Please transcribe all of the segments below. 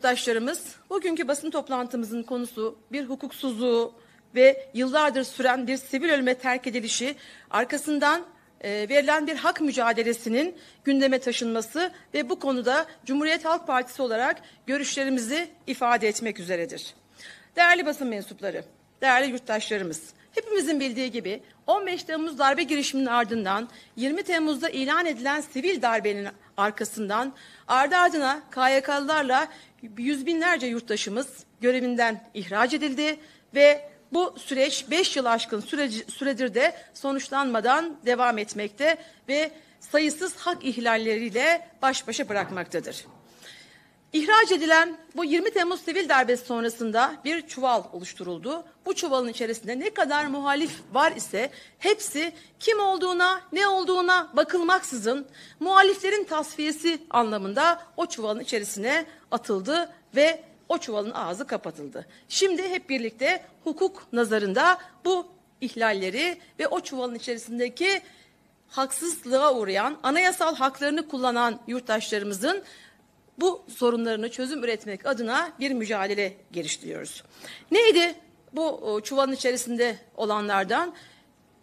yurttaşlarımız, bugünkü basın toplantımızın konusu bir hukuksuzluğu ve yıllardır süren bir sivil ölüme terk edilişi, arkasından e, verilen bir hak mücadelesinin gündeme taşınması ve bu konuda Cumhuriyet Halk Partisi olarak görüşlerimizi ifade etmek üzeredir. Değerli basın mensupları, değerli yurttaşlarımız, hepimizin bildiği gibi 15 Temmuz darbe girişiminin ardından 20 Temmuz'da ilan edilen sivil darbenin arkasından ardı ardına KYK'lılarla yüz binlerce yurttaşımız görevinden ihraç edildi ve bu süreç 5 yıl aşkın süreci, süredir de sonuçlanmadan devam etmekte ve sayısız hak ihlalleriyle baş başa bırakmaktadır. İhraç edilen bu 20 Temmuz sivil darbesi sonrasında bir çuval oluşturuldu. Bu çuvalın içerisinde ne kadar muhalif var ise hepsi kim olduğuna, ne olduğuna bakılmaksızın muhaliflerin tasfiyesi anlamında o çuvalın içerisine atıldı ve o çuvalın ağzı kapatıldı. Şimdi hep birlikte hukuk nazarında bu ihlalleri ve o çuvalın içerisindeki haksızlığa uğrayan, anayasal haklarını kullanan yurttaşlarımızın bu sorunlarını çözüm üretmek adına bir mücadele geliştiriyoruz. Neydi bu çuvalın içerisinde olanlardan?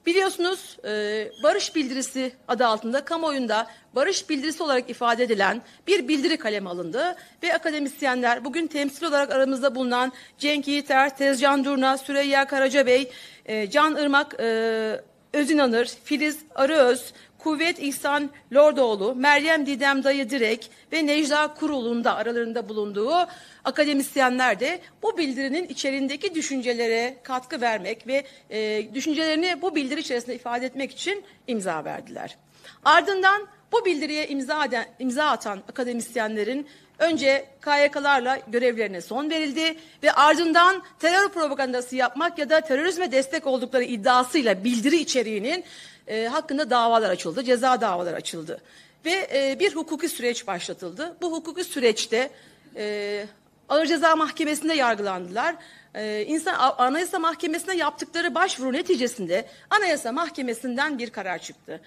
Biliyorsunuz e, barış bildirisi adı altında kamuoyunda barış bildirisi olarak ifade edilen bir bildiri kalemi alındı ve akademisyenler bugün temsil olarak aramızda bulunan Cenk Yiğiter, Tezcan Durna, Süreyya Karacabey, e, Can Irmak, e, Özünanır, Filiz Arıöz, Kuvvet İhsan Lordoğlu, Meryem Didem Dayı Direk ve Necla Kurul'un da aralarında bulunduğu akademisyenler de bu bildirinin içerindeki düşüncelere katkı vermek ve e, düşüncelerini bu bildiri içerisinde ifade etmek için imza verdiler. Ardından bu bildiriye imza, eden, imza atan akademisyenlerin önce KYK'larla görevlerine son verildi ve ardından terör propagandası yapmak ya da terörizme destek oldukları iddiasıyla bildiri içeriğinin e, hakkında davalar açıldı, ceza davalar açıldı. Ve e, bir hukuki süreç başlatıldı. Bu hukuki süreçte e, Ağır Ceza Mahkemesi'nde yargılandılar. Ee, insan Anayasa Mahkemesi'ne yaptıkları başvuru neticesinde Anayasa Mahkemesi'nden bir karar çıktı.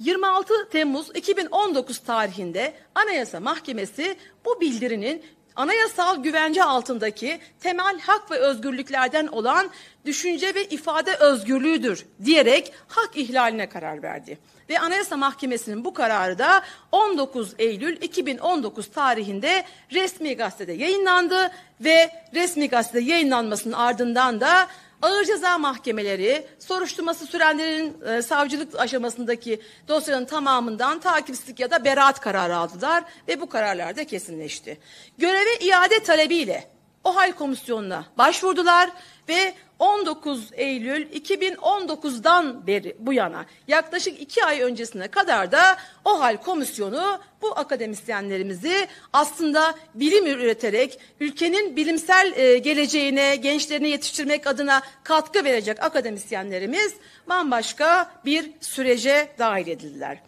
26 Temmuz 2019 tarihinde Anayasa Mahkemesi bu bildirinin anayasal güvence altındaki temel hak ve özgürlüklerden olan düşünce ve ifade özgürlüğüdür diyerek hak ihlaline karar verdi. Ve Anayasa Mahkemesi'nin bu kararı da 19 Eylül 2019 tarihinde resmi gazetede yayınlandı ve resmi gazetede yayınlanmasının ardından da Ağır ceza mahkemeleri soruşturması sürenlerin e, savcılık aşamasındaki dosyanın tamamından takipsizlik ya da beraat kararı aldılar ve bu kararlar da kesinleşti. Göreve iade talebiyle OHAL komisyonuna başvurdular ve 19 Eylül 2019'dan beri bu yana yaklaşık iki ay öncesine kadar da OHAL komisyonu bu akademisyenlerimizi aslında bilim üreterek ülkenin bilimsel e, geleceğine, gençlerini yetiştirmek adına katkı verecek akademisyenlerimiz bambaşka bir sürece dahil edildiler.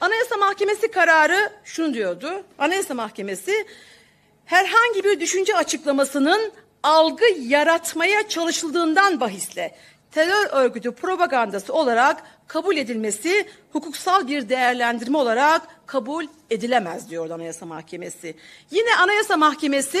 Anayasa Mahkemesi kararı şunu diyordu. Anayasa Mahkemesi herhangi bir düşünce açıklamasının algı yaratmaya çalışıldığından bahisle terör örgütü propagandası olarak kabul edilmesi hukuksal bir değerlendirme olarak kabul edilemez diyor Anayasa Mahkemesi. Yine Anayasa Mahkemesi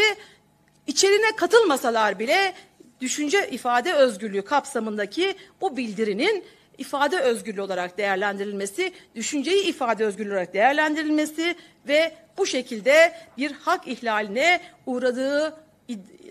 içerine katılmasalar bile düşünce ifade özgürlüğü kapsamındaki bu bildirinin ifade özgürlüğü olarak değerlendirilmesi, düşünceyi ifade özgürlüğü olarak değerlendirilmesi ve bu şekilde bir hak ihlaline uğradığı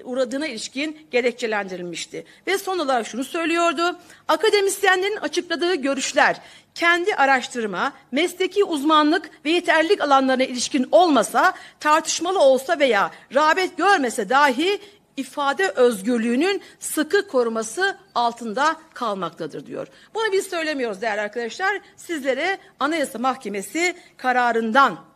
uğradığına ilişkin gerekçelendirilmişti. Ve son olarak şunu söylüyordu. Akademisyenlerin açıkladığı görüşler kendi araştırma, mesleki uzmanlık ve yeterlilik alanlarına ilişkin olmasa, tartışmalı olsa veya rağbet görmese dahi ifade özgürlüğünün sıkı koruması altında kalmaktadır diyor. Bunu biz söylemiyoruz değerli arkadaşlar. Sizlere Anayasa Mahkemesi kararından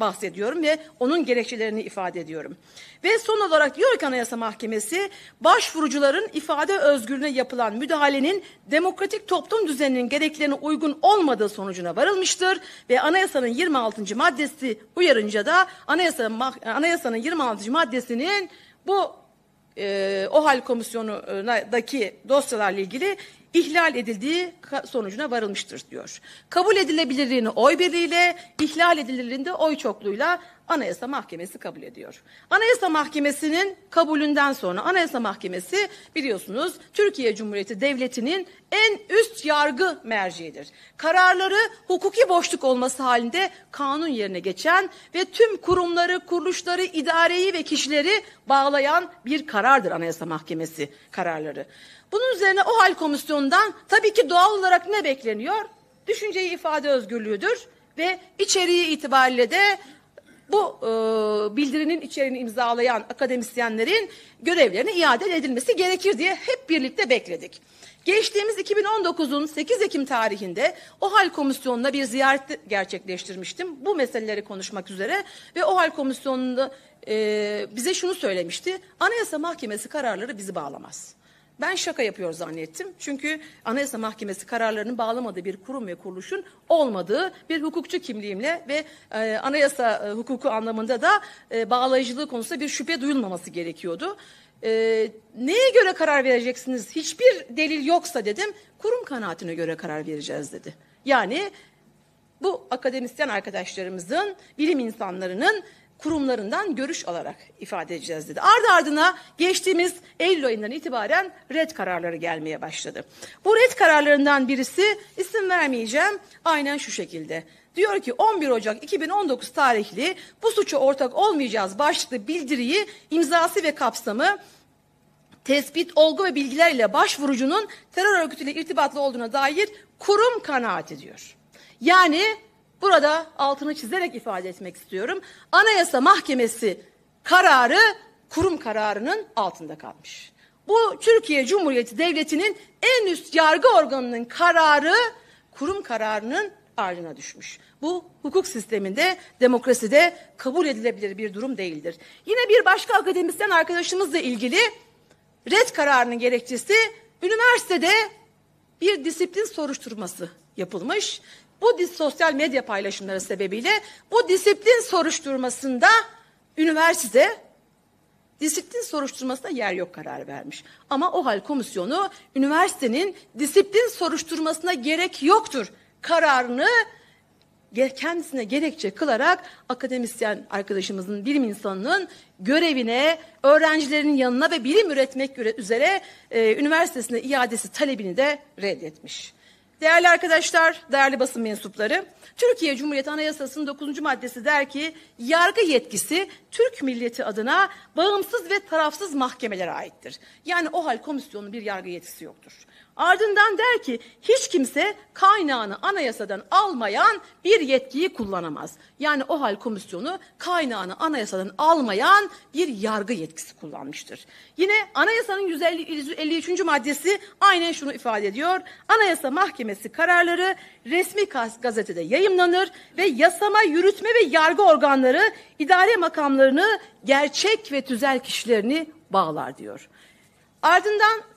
bahsediyorum ve onun gerekçelerini ifade ediyorum. Ve son olarak diyor ki Anayasa Mahkemesi başvurucuların ifade özgürlüğüne yapılan müdahalenin demokratik toplum düzeninin gereklerine uygun olmadığı sonucuna varılmıştır ve anayasanın 26. maddesi uyarınca da anayasa, anayasanın 26. maddesinin bu e, OHAL komisyonundaki dosyalarla ilgili ihlal edildiği sonucuna varılmıştır diyor. Kabul edilebilirliğini oy birliğiyle, ihlal edilirliğini de oy çokluğuyla Anayasa Mahkemesi kabul ediyor. Anayasa Mahkemesi'nin kabulünden sonra Anayasa Mahkemesi biliyorsunuz Türkiye Cumhuriyeti Devleti'nin en üst yargı merciidir. Kararları hukuki boşluk olması halinde kanun yerine geçen ve tüm kurumları, kuruluşları, idareyi ve kişileri bağlayan bir karardır Anayasa Mahkemesi kararları. Bunun üzerine o hal komisyonundan tabii ki doğal olarak ne bekleniyor? Düşünceyi ifade özgürlüğüdür ve içeriği itibariyle de bu e, bildirinin içeriğini imzalayan akademisyenlerin görevlerine iade edilmesi gerekir diye hep birlikte bekledik. Geçtiğimiz 2019'un 8 Ekim tarihinde OHAL Komisyonu'na bir ziyaret gerçekleştirmiştim. Bu meseleleri konuşmak üzere ve OHAL Komisyonu'nda e, bize şunu söylemişti. Anayasa Mahkemesi kararları bizi bağlamaz. Ben şaka yapıyor zannettim. Çünkü Anayasa Mahkemesi kararlarının bağlamadığı bir kurum ve kuruluşun olmadığı bir hukukçu kimliğimle ve e, anayasa e, hukuku anlamında da e, bağlayıcılığı konusunda bir şüphe duyulmaması gerekiyordu. E, neye göre karar vereceksiniz? Hiçbir delil yoksa dedim, kurum kanaatine göre karar vereceğiz dedi. Yani bu akademisyen arkadaşlarımızın, bilim insanlarının kurumlarından görüş alarak ifade edeceğiz dedi. Ardı ardına geçtiğimiz Eylül ayından itibaren red kararları gelmeye başladı. Bu red kararlarından birisi isim vermeyeceğim aynen şu şekilde. Diyor ki 11 Ocak 2019 tarihli bu suça ortak olmayacağız başlıklı bildiriyi imzası ve kapsamı tespit, olgu ve bilgiler ile başvurucunun terör örgütüyle irtibatlı olduğuna dair kurum kanaat ediyor. Yani Burada altını çizerek ifade etmek istiyorum. Anayasa Mahkemesi kararı kurum kararının altında kalmış. Bu Türkiye Cumhuriyeti Devleti'nin en üst yargı organının kararı kurum kararının ardına düşmüş. Bu hukuk sisteminde, demokraside kabul edilebilir bir durum değildir. Yine bir başka akademisyen arkadaşımızla ilgili red kararının gerekçesi üniversitede bir disiplin soruşturması yapılmış bu sosyal medya paylaşımları sebebiyle bu disiplin soruşturmasında üniversite disiplin soruşturmasına yer yok karar vermiş. Ama o hal komisyonu üniversitenin disiplin soruşturmasına gerek yoktur kararını kendisine gerekçe kılarak akademisyen arkadaşımızın, bilim insanının görevine, öğrencilerin yanına ve bilim üretmek üzere e, üniversitesine iadesi talebini de reddetmiş. Değerli arkadaşlar, değerli basın mensupları, Türkiye Cumhuriyeti Anayasası'nın 9. maddesi der ki, yargı yetkisi Türk milleti adına bağımsız ve tarafsız mahkemelere aittir. Yani o hal komisyonun bir yargı yetkisi yoktur. Ardından der ki hiç kimse kaynağını anayasadan almayan bir yetkiyi kullanamaz. Yani o hal komisyonu kaynağını anayasadan almayan bir yargı yetkisi kullanmıştır. Yine anayasanın 153. maddesi aynen şunu ifade ediyor. Anayasa Mahkemesi kararları resmi gazetede yayımlanır ve yasama, yürütme ve yargı organları idare makamlarını gerçek ve tüzel kişilerini bağlar diyor. Ardından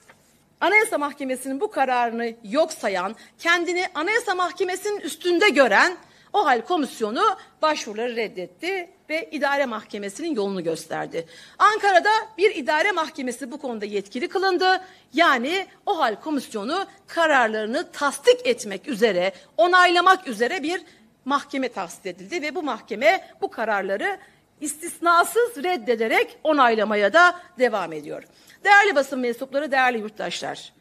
Anayasa Mahkemesi'nin bu kararını yok sayan, kendini Anayasa Mahkemesi'nin üstünde gören o hal komisyonu başvuruları reddetti ve idare mahkemesinin yolunu gösterdi. Ankara'da bir idare mahkemesi bu konuda yetkili kılındı. Yani o hal komisyonu kararlarını tasdik etmek üzere, onaylamak üzere bir mahkeme tahsis edildi ve bu mahkeme bu kararları istisnasız reddederek onaylamaya da devam ediyor. Değerli basın mensupları, değerli yurttaşlar.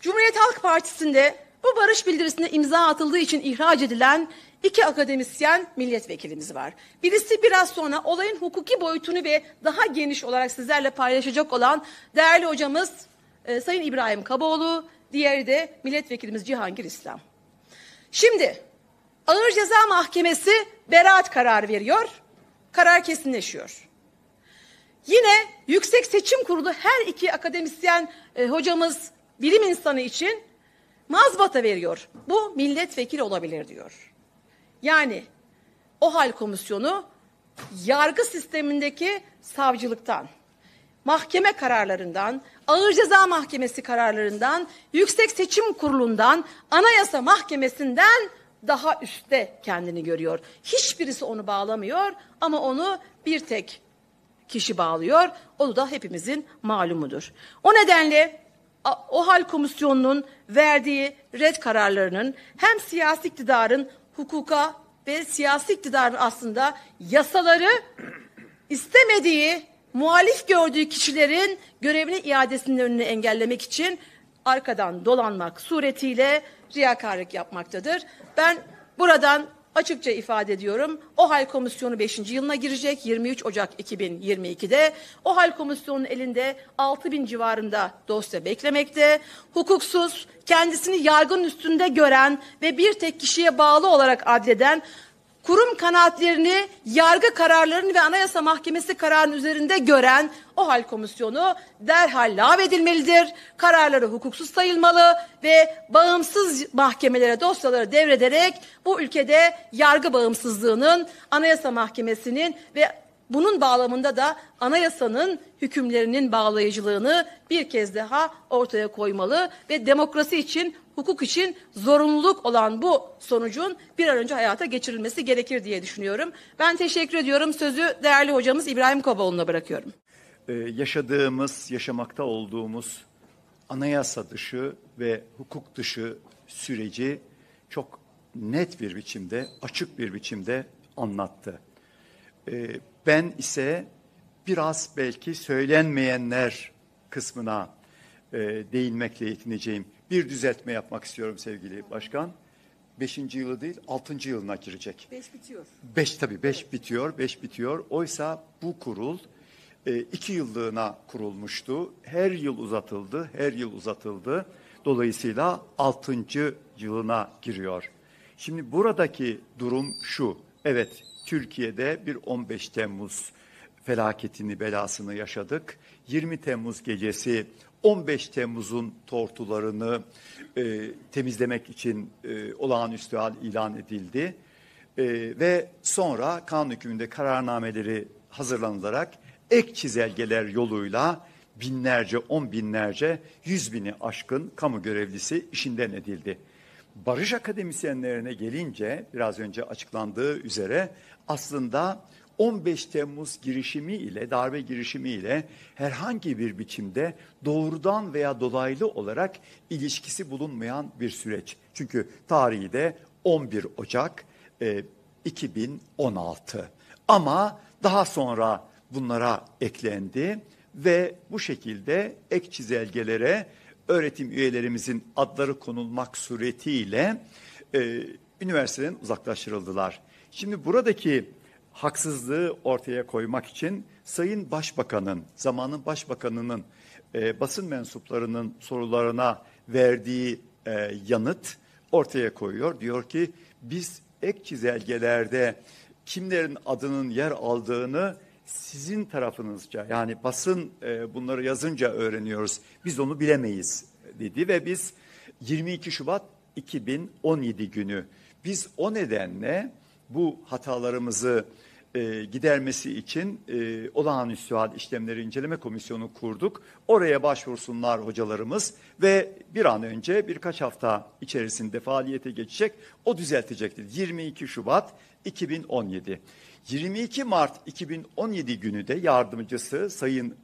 Cumhuriyet Halk Partisi'nde bu barış bildirisine imza atıldığı için ihraç edilen iki akademisyen milletvekilimiz var. Birisi biraz sonra olayın hukuki boyutunu ve daha geniş olarak sizlerle paylaşacak olan değerli hocamız e, Sayın İbrahim Kaboğlu, diğeri de milletvekilimiz Cihangir İslam. Şimdi Ağır Ceza Mahkemesi beraat kararı veriyor, karar kesinleşiyor. Yine Yüksek Seçim Kurulu her iki akademisyen e, hocamız bilim insanı için mazbata veriyor. Bu milletvekili olabilir diyor. Yani o hal komisyonu yargı sistemindeki savcılıktan, mahkeme kararlarından, ağır ceza mahkemesi kararlarından, yüksek seçim kurulundan, anayasa mahkemesinden daha üstte kendini görüyor. Hiçbirisi onu bağlamıyor ama onu bir tek kişi bağlıyor. O da hepimizin malumudur. O nedenle a- OHAL komisyonunun verdiği red kararlarının hem siyasi iktidarın hukuka ve siyasi iktidarın aslında yasaları istemediği, muhalif gördüğü kişilerin görevine iadesinin önünü engellemek için arkadan dolanmak suretiyle riyakarlık yapmaktadır. Ben buradan açıkça ifade ediyorum. OHAL Komisyonu 5. yılına girecek 23 Ocak 2022'de. OHAL Komisyonu'nun elinde 6 bin civarında dosya beklemekte. Hukuksuz, kendisini yargının üstünde gören ve bir tek kişiye bağlı olarak adleden kurum kanaatlerini yargı kararlarını ve anayasa mahkemesi kararının üzerinde gören o hal komisyonu derhal lağvedilmelidir. Kararları hukuksuz sayılmalı ve bağımsız mahkemelere dosyaları devrederek bu ülkede yargı bağımsızlığının anayasa mahkemesinin ve bunun bağlamında da anayasanın hükümlerinin bağlayıcılığını bir kez daha ortaya koymalı ve demokrasi için, hukuk için zorunluluk olan bu sonucun bir an önce hayata geçirilmesi gerekir diye düşünüyorum. Ben teşekkür ediyorum. Sözü değerli hocamız İbrahim Kobaoğlu'na bırakıyorum. Ee, yaşadığımız, yaşamakta olduğumuz anayasa dışı ve hukuk dışı süreci çok net bir biçimde, açık bir biçimde anlattı. Ee, ben ise biraz belki söylenmeyenler kısmına e, değinmekle yetineceğim. Bir düzeltme yapmak istiyorum sevgili başkan. Beşinci yılı değil, altıncı yılına girecek. Beş bitiyor. Beş tabii beş bitiyor, beş bitiyor. Oysa bu kurul e, iki yıllığına kurulmuştu. Her yıl uzatıldı, her yıl uzatıldı. Dolayısıyla altıncı yılına giriyor. Şimdi buradaki durum şu. Evet, Türkiye'de bir 15 Temmuz felaketini, belasını yaşadık. 20 Temmuz gecesi 15 Temmuz'un tortularını e, temizlemek için e, olağanüstü hal ilan edildi. E, ve sonra kanun hükmünde kararnameleri hazırlanılarak ek çizelgeler yoluyla binlerce, on binlerce, yüz bini aşkın kamu görevlisi işinden edildi. Barış akademisyenlerine gelince biraz önce açıklandığı üzere aslında 15 Temmuz girişimi ile darbe girişimi ile herhangi bir biçimde doğrudan veya dolaylı olarak ilişkisi bulunmayan bir süreç. Çünkü tarihi de 11 Ocak e, 2016. Ama daha sonra bunlara eklendi ve bu şekilde ek çizelgelere öğretim üyelerimizin adları konulmak suretiyle e, üniversiteden uzaklaştırıldılar. Şimdi buradaki haksızlığı ortaya koymak için Sayın Başbakan'ın, zamanın Başbakanı'nın e, basın mensuplarının sorularına verdiği e, yanıt ortaya koyuyor. Diyor ki biz ek çizelgelerde kimlerin adının yer aldığını sizin tarafınızca yani basın e, bunları yazınca öğreniyoruz. Biz onu bilemeyiz dedi ve biz 22 Şubat 2017 günü biz o nedenle bu hatalarımızı e, gidermesi için e, olağanüstü hal işlemleri inceleme komisyonu kurduk. Oraya başvursunlar hocalarımız ve bir an önce birkaç hafta içerisinde faaliyete geçecek. O düzeltecektir. 22 Şubat 2017. 22 Mart 2017 günü de yardımcısı Sayın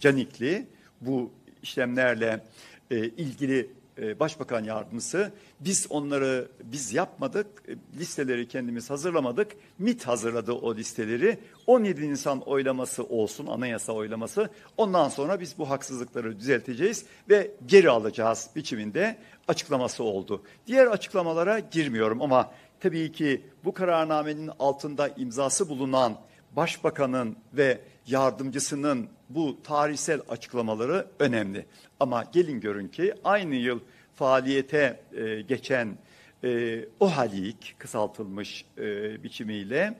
Canikli bu işlemlerle e, ilgili e, Başbakan Yardımcısı biz onları biz yapmadık, e, listeleri kendimiz hazırlamadık. MIT hazırladı o listeleri. 17 Nisan oylaması olsun, anayasa oylaması. Ondan sonra biz bu haksızlıkları düzelteceğiz ve geri alacağız biçiminde açıklaması oldu. Diğer açıklamalara girmiyorum ama tabii ki bu kararnamenin altında imzası bulunan Başbakanın ve yardımcısının bu tarihsel açıklamaları önemli. Ama gelin görün ki aynı yıl faaliyete e, geçen e, OHALİK kısaltılmış e, biçimiyle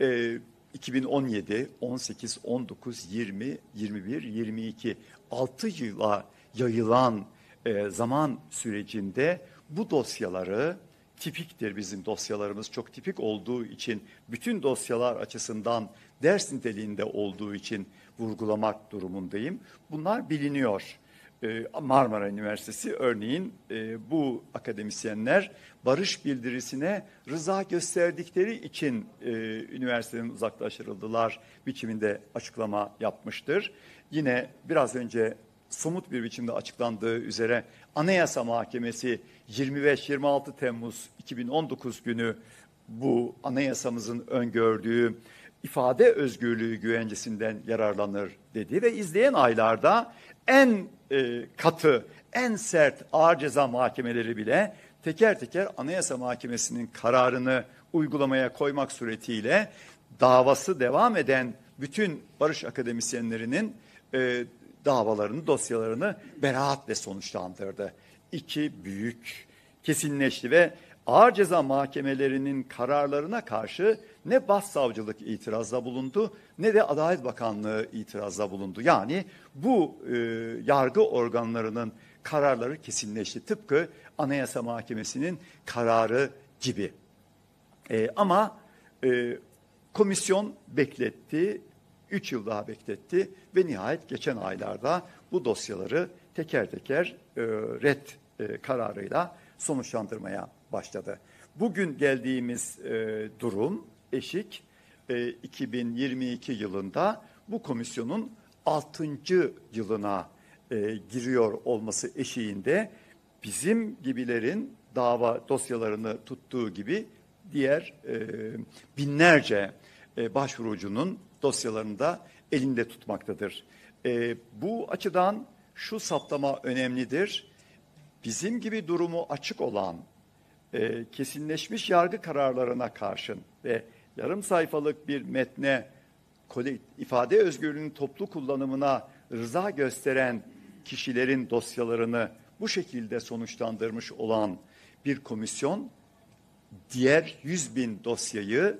e, 2017, 18, 19, 20, 21, 22 6 yıla yayılan e, zaman sürecinde bu dosyaları tipiktir bizim dosyalarımız çok tipik olduğu için bütün dosyalar açısından ders niteliğinde olduğu için vurgulamak durumundayım. Bunlar biliniyor. Ee, Marmara Üniversitesi örneğin e, bu akademisyenler barış bildirisine rıza gösterdikleri için e, üniversiteden uzaklaştırıldılar biçiminde açıklama yapmıştır. Yine biraz önce somut bir biçimde açıklandığı üzere Anayasa Mahkemesi 25-26 Temmuz 2019 günü bu anayasamızın öngördüğü ifade özgürlüğü güvencesinden yararlanır dedi ve izleyen aylarda en e, katı, en sert ağır ceza mahkemeleri bile teker teker Anayasa Mahkemesi'nin kararını uygulamaya koymak suretiyle davası devam eden bütün barış akademisyenlerinin e, davalarını, dosyalarını beraatle sonuçlandırdı. İki büyük kesinleşti ve ağır ceza mahkemelerinin kararlarına karşı ne başsavcılık itirazda bulundu ne de Adalet Bakanlığı itirazda bulundu. Yani bu e, yargı organlarının kararları kesinleşti. Tıpkı Anayasa Mahkemesi'nin kararı gibi. E, ama e, komisyon bekletti, üç yıl daha bekletti ve nihayet geçen aylarda bu dosyaları teker teker e, red e, kararıyla sonuçlandırmaya başladı. Bugün geldiğimiz e, durum eşik e, 2022 yılında bu komisyonun 6. yılına e, giriyor olması eşiğinde bizim gibilerin dava dosyalarını tuttuğu gibi diğer e, binlerce e, başvurucunun dosyalarını da elinde tutmaktadır. E, bu açıdan şu saptama önemlidir. Bizim gibi durumu açık olan e, kesinleşmiş yargı kararlarına karşın ve yarım sayfalık bir metne ifade özgürlüğünün toplu kullanımına rıza gösteren kişilerin dosyalarını bu şekilde sonuçlandırmış olan bir komisyon diğer 100 bin dosyayı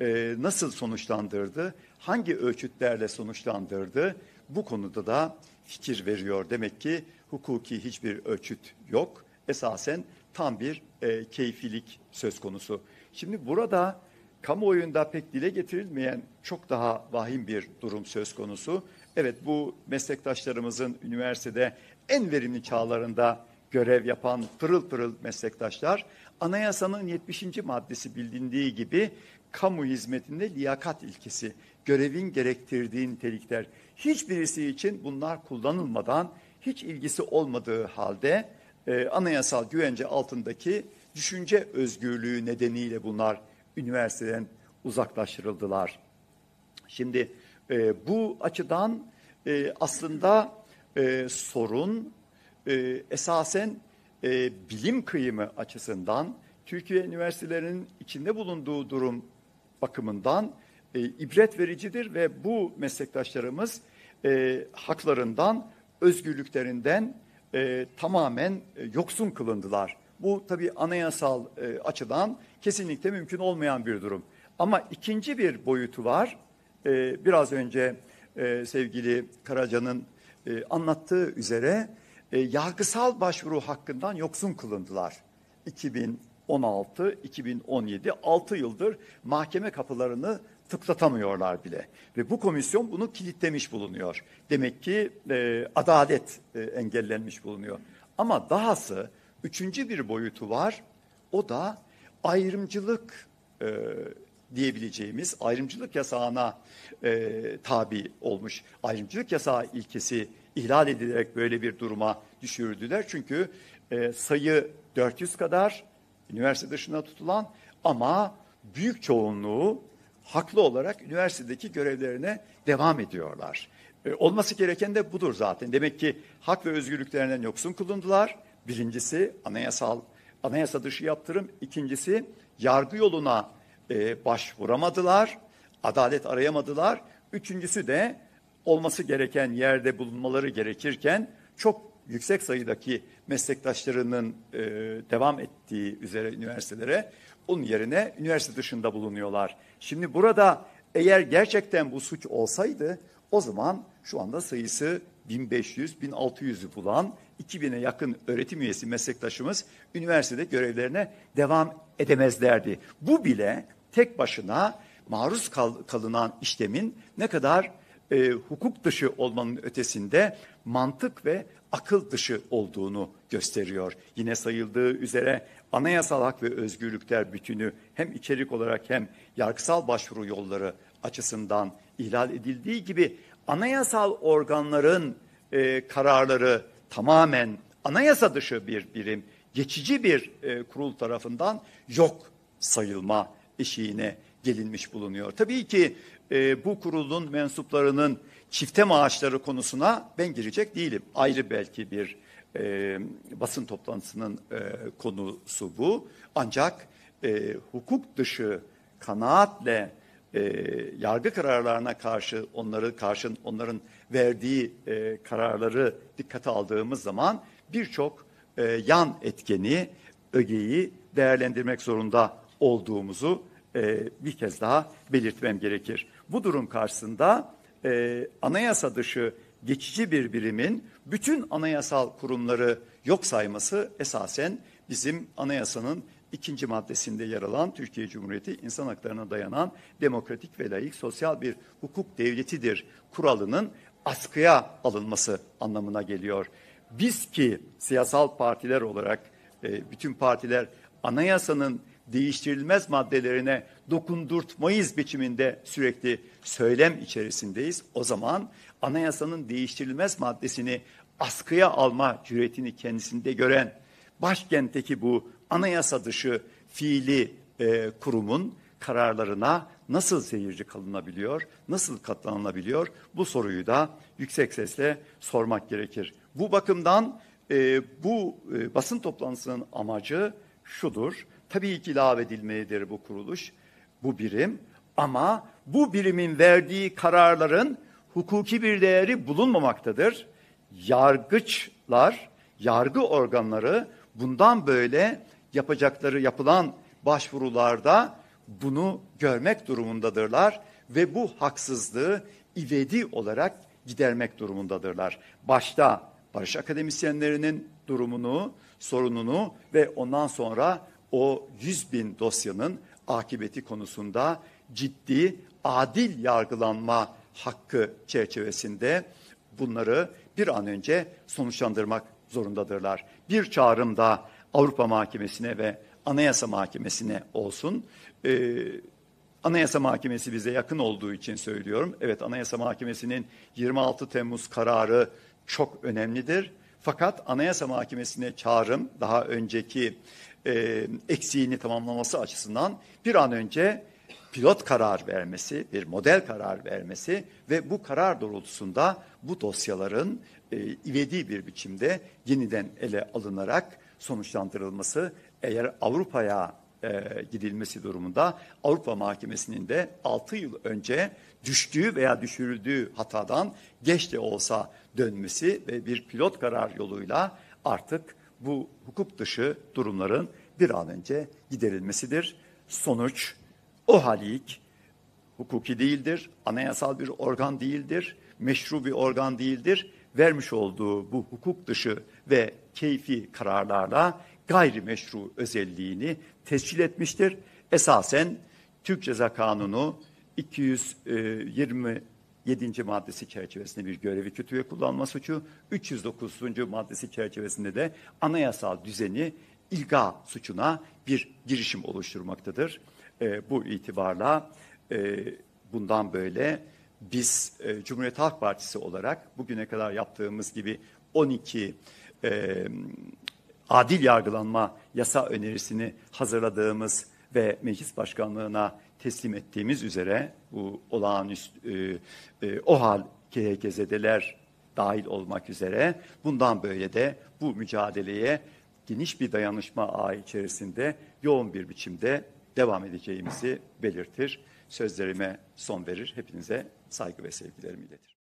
e, nasıl sonuçlandırdı, hangi ölçütlerle sonuçlandırdı bu konuda da fikir veriyor. Demek ki hukuki hiçbir ölçüt yok. Esasen tam bir e, keyfilik söz konusu. Şimdi burada kamuoyunda pek dile getirilmeyen çok daha vahim bir durum söz konusu. Evet bu meslektaşlarımızın üniversitede en verimli çağlarında görev yapan pırıl pırıl meslektaşlar anayasanın 70. maddesi bilindiği gibi kamu hizmetinde liyakat ilkesi, görevin gerektirdiği nitelikler hiçbirisi için bunlar kullanılmadan hiç ilgisi olmadığı halde e, anayasal güvence altındaki düşünce özgürlüğü nedeniyle bunlar üniversiteden uzaklaştırıldılar. Şimdi e, bu açıdan e, aslında e, sorun e, esasen e, bilim kıyımı açısından Türkiye üniversitelerinin içinde bulunduğu durum bakımından e, ibret vericidir ve bu meslektaşlarımız e, haklarından, özgürlüklerinden e, tamamen e, yoksun kılındılar. Bu tabii anayasal e, açıdan kesinlikle mümkün olmayan bir durum. Ama ikinci bir boyutu var. E, biraz önce e, sevgili Karaca'nın e, anlattığı üzere e, yargısal başvuru hakkından yoksun kılındılar. 2016, 2017, 6 yıldır mahkeme kapılarını tıklatamıyorlar bile. Ve bu komisyon bunu kilitlemiş bulunuyor. Demek ki e, adalet e, engellenmiş bulunuyor. Ama dahası üçüncü bir boyutu var. O da ayrımcılık e, diyebileceğimiz ayrımcılık yasağına e, tabi olmuş. Ayrımcılık yasağı ilkesi ihlal edilerek böyle bir duruma düşürdüler. Çünkü e, sayı 400 kadar üniversite dışında tutulan ama büyük çoğunluğu haklı olarak üniversitedeki görevlerine devam ediyorlar. E, olması gereken de budur zaten. Demek ki hak ve özgürlüklerinden yoksun kılındılar. Birincisi anayasal anayasa dışı yaptırım. İkincisi yargı yoluna e, başvuramadılar. Adalet arayamadılar. Üçüncüsü de olması gereken yerde bulunmaları gerekirken çok yüksek sayıdaki meslektaşlarının e, devam ettiği üzere üniversitelere onun yerine üniversite dışında bulunuyorlar. Şimdi burada eğer gerçekten bu suç olsaydı o zaman şu anda sayısı 1500-1600'ü bulan 2000'e yakın öğretim üyesi meslektaşımız üniversitede görevlerine devam edemezlerdi. Bu bile tek başına maruz kal kalınan işlemin ne kadar e, hukuk dışı olmanın ötesinde mantık ve akıl dışı olduğunu gösteriyor. Yine sayıldığı üzere anayasal hak ve özgürlükler bütünü hem içerik olarak hem yargısal başvuru yolları açısından ihlal edildiği gibi anayasal organların e, kararları tamamen anayasa dışı bir birim, geçici bir e, kurul tarafından yok sayılma eşiğine gelinmiş bulunuyor. Tabii ki e, bu kurulun mensuplarının çifte maaşları konusuna ben girecek değilim. Ayrı belki bir e, basın toplantısının e, konusu bu. Ancak e, hukuk dışı kanaatle e, yargı kararlarına karşı onları karşın onların verdiği e, kararları dikkate aldığımız zaman birçok e, yan etkeni, ögeyi değerlendirmek zorunda olduğumuzu e, bir kez daha belirtmem gerekir. Bu durum karşısında e, anayasa dışı geçici bir birimin bütün anayasal kurumları yok sayması esasen bizim anayasanın ikinci maddesinde yer alan Türkiye Cumhuriyeti insan haklarına dayanan demokratik ve layık sosyal bir hukuk devletidir kuralının askıya alınması anlamına geliyor. Biz ki siyasal partiler olarak e, bütün partiler anayasanın değiştirilmez maddelerine dokundurtmayız biçiminde sürekli söylem içerisindeyiz. O zaman anayasanın değiştirilmez maddesini askıya alma cüretini kendisinde gören başkentteki bu anayasa dışı fiili e, kurumun kararlarına nasıl seyirci kalınabiliyor, nasıl katlanılabiliyor bu soruyu da yüksek sesle sormak gerekir. Bu bakımdan e, bu e, basın toplantısının amacı şudur. Tabii ki lağvedilmelidir bu kuruluş, bu birim ama bu birimin verdiği kararların hukuki bir değeri bulunmamaktadır. Yargıçlar, yargı organları bundan böyle yapacakları yapılan başvurularda bunu görmek durumundadırlar ve bu haksızlığı ivedi olarak gidermek durumundadırlar. Başta barış akademisyenlerinin durumunu, sorununu ve ondan sonra o 100 bin dosyanın akıbeti konusunda ciddi, adil yargılanma hakkı çerçevesinde bunları bir an önce sonuçlandırmak zorundadırlar. Bir çağrım da Avrupa Mahkemesi'ne ve Anayasa Mahkemesi'ne olsun. Ee, Anayasa Mahkemesi bize yakın olduğu için söylüyorum. Evet Anayasa Mahkemesi'nin 26 Temmuz kararı çok önemlidir. Fakat Anayasa Mahkemesi'ne çağrım daha önceki e, eksiğini tamamlaması açısından bir an önce pilot karar vermesi, bir model karar vermesi ve bu karar doğrultusunda bu dosyaların e, ivedi bir biçimde yeniden ele alınarak sonuçlandırılması eğer Avrupa'ya e, gidilmesi durumunda Avrupa Mahkemesi'nin de 6 yıl önce düştüğü veya düşürüldüğü hatadan geç de olsa dönmesi ve bir pilot karar yoluyla artık bu hukuk dışı durumların bir an önce giderilmesidir. Sonuç o halik hukuki değildir, anayasal bir organ değildir, meşru bir organ değildir. Vermiş olduğu bu hukuk dışı ve keyfi kararlarla gayri meşru özelliğini tescil etmiştir. Esasen Türk Ceza Kanunu 227. maddesi çerçevesinde bir görevi kötüye kullanma suçu, 309. maddesi çerçevesinde de anayasal düzeni ilga suçuna bir girişim oluşturmaktadır. E, bu itibarla e, bundan böyle biz e, Cumhuriyet Halk Partisi olarak bugüne kadar yaptığımız gibi 12 e, adil yargılanma yasa önerisini hazırladığımız ve meclis başkanlığına teslim ettiğimiz üzere bu olağanüstü e, e, o hal KHKZ'deler dahil olmak üzere bundan böyle de bu mücadeleye geniş bir dayanışma ağı içerisinde yoğun bir biçimde devam edeceğimizi belirtir. Sözlerime son verir. Hepinize saygı ve sevgilerimi iletir.